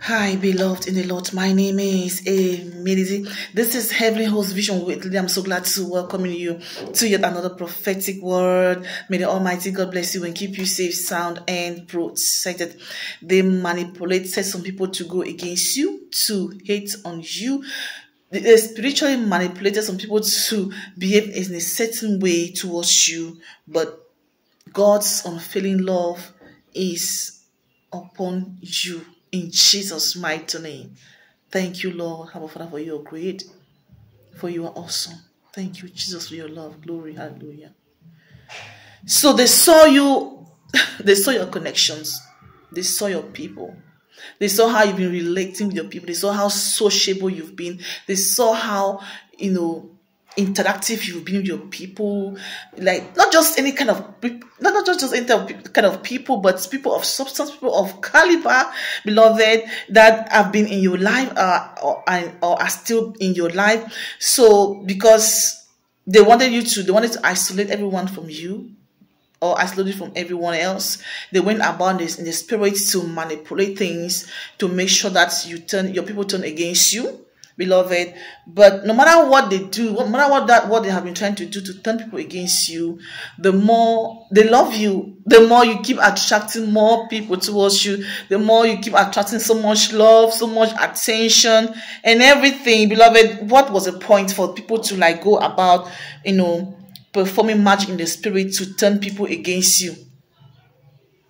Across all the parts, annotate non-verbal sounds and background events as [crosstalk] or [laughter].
Hi, beloved in the Lord. My name is Emily. This is Heavenly Host Vision with I'm so glad to welcome you to yet another prophetic word. May the Almighty God bless you and keep you safe, sound, and protected. They manipulated some people to go against you, to hate on you. They spiritually manipulated some people to behave in a certain way towards you, but God's unfailing love is upon you in Jesus' mighty name. Thank you, Lord, Heavenly Father, for your great, for you are awesome. Thank you, Jesus, for your love. Glory, hallelujah. So they saw you, [laughs] they saw your connections, they saw your people. They saw how you've been relating with your people. They saw how sociable you've been. They saw how, you know, interactive you've been with your people, like not just any kind of not, not just, just any kind of people, but people of substance, people of caliber, beloved, that have been in your life uh, or, or are still in your life. So because they wanted you to, they wanted to isolate everyone from you, or isolated from everyone else. They went about this in the spirit to manipulate things to make sure that you turn your people turn against you beloved. But no matter what they do, no matter what that what they have been trying to do to turn people against you, the more they love you, the more you keep attracting more people towards you, the more you keep attracting so much love, so much attention, and everything, beloved. What was the point for people to like go about, you know, performing magic in the spirit to turn people against you?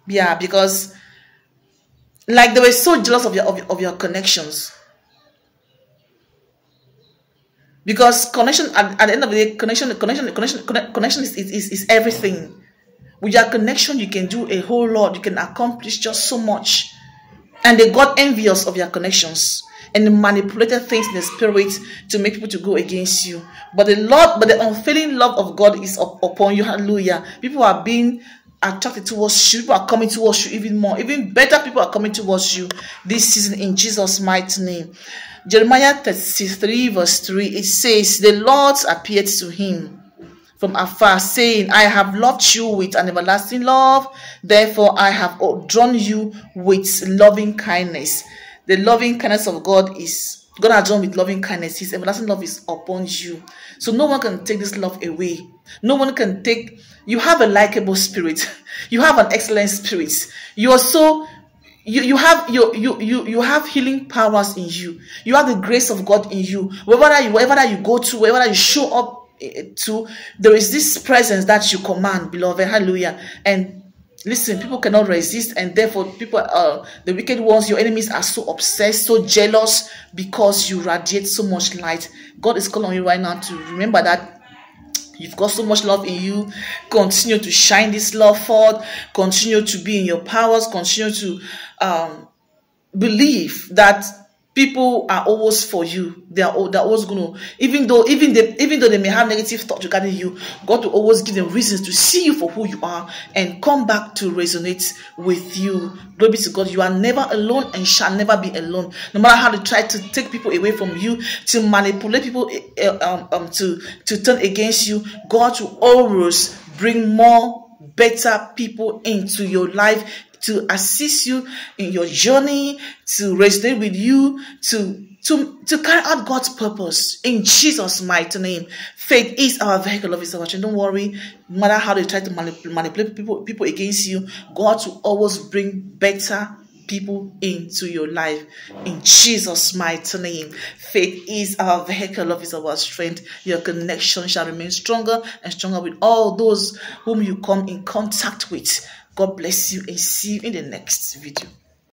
Yeah, because like they were so jealous of your of, of your connections because connection at, at the end of the day connection connection connection connection is, is, is everything. With your connection you can do a whole lot. You can accomplish just so much. And they got envious of your connections and manipulated things in the spirit to make people to go against you. But the lord but the unfailing love of god is up, upon you. Hallelujah. People are being attracted towards you people are coming towards you even more even better people are coming towards you this season in jesus mighty name Jeremiah 33 verse 3, it says, The Lord appeared to him from afar, saying, I have loved you with an everlasting love, therefore I have drawn you with loving kindness. The loving kindness of God is God has drawn with loving kindness. His everlasting love is upon you. So no one can take this love away. No one can take you have a likable spirit. [laughs] You have an excellent spirit. You are so you, you have you, you you you have healing powers in you. You have the grace of God in you. Wherever you wherever you go to, wherever you show up eh, to, there is this presence that you command, beloved. Hallelujah. And listen, people cannot resist, and therefore people uh the wicked ones, your enemies are so obsessed, so jealous because you radiate so much light. God is calling you right now to remember that You've got so much love in you. Continue to shine this love forth. Continue to be in your powers. Continue to um, believe that people are always for you. They are they're always going to, even though even they even though they may have negative thoughts regarding you, God will always give them reasons to see you for who you are and come back to resonate with you. Glory be to God. You are never alone and shall never be alone. No matter how they try to take people away from you, to manipulate people eh, um, um, to to turn against you, God will always bring more better people into your life to assist you in your journey, to resonate with you, to to to carry out God's purpose in Jesus' mighty name. Faith is our vehicle of salvation. Don't worry, no matter how they try to manip- manipulate people people against you, God will always bring better people into your life in Jesus' mighty name. Faith is our vehicle, love is our strength. Your connection shall remain stronger and stronger with all those whom you come in contact with. God bless you and see you in the next video.